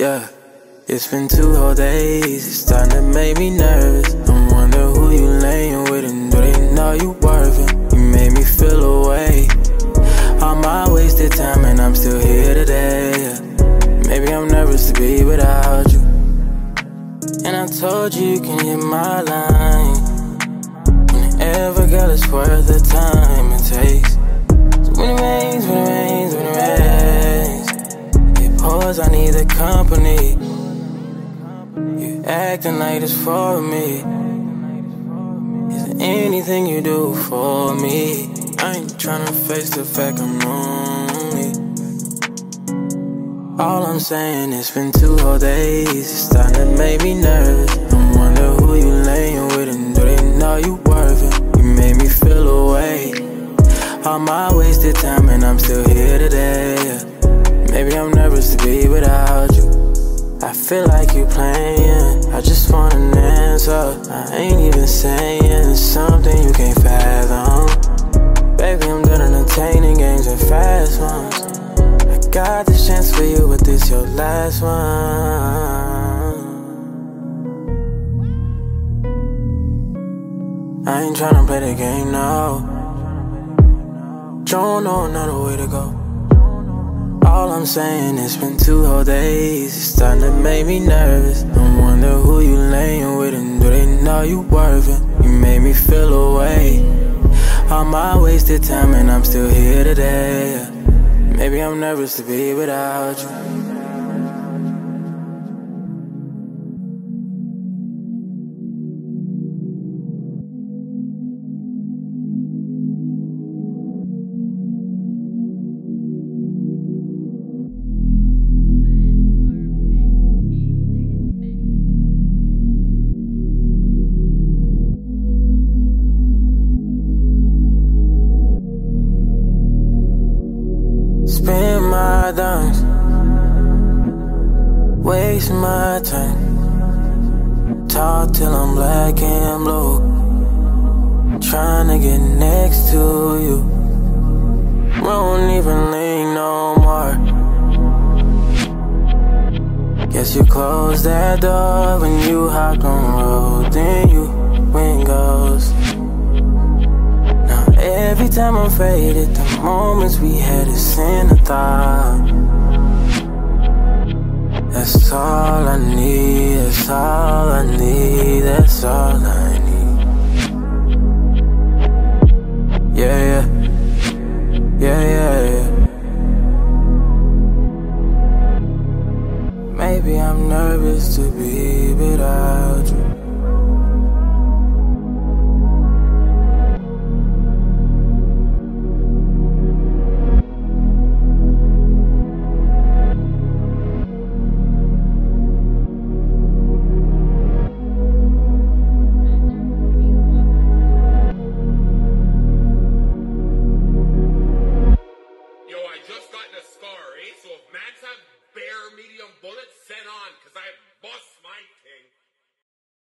Yeah, it's been two whole days, it's starting to make me nervous. I wonder who you laying with and do they know you worth it? You made me feel away. All my wasted time and I'm still here today. Maybe I'm nervous to be without you. And I told you you can hit my line. Whenever, girl, it's worth the time need the company. You acting like it's for me. Is there anything you do for me? I ain't tryna face the fact I'm lonely. All I'm saying, it's been two whole days. It's starting to make me nervous. I wonder who you laying with and do they know you worth it? You made me feel away. All my wasted time and I'm still here today. I'm nervous to be without you. I feel like you playing. I just want an answer. I ain't even saying something you can't fathom. Baby, I'm done entertaining games and fast ones. I got this chance for you, but this your last one. I ain't tryna play the game now. Don't know another way to go. I'm saying, it's been two whole days. It's starting to make me nervous. I wonder who you laying with and do they know you worth it? You made me feel away. All my wasted time and I'm still here today. Maybe I'm nervous to be without you. My dimes, waste my time. Talk till I'm black and blue. Trying to get next to you. Won't even lean no more. Guess you closed that door when you hopped on road. Then you went ghost. Time I'm faded, the moments we had is in a thought. That's all I need, that's all I need, that's all I need. Yeah, yeah, yeah, yeah, yeah. Maybe I'm nervous to be without you. that's a bare medium bullet, send on, because I have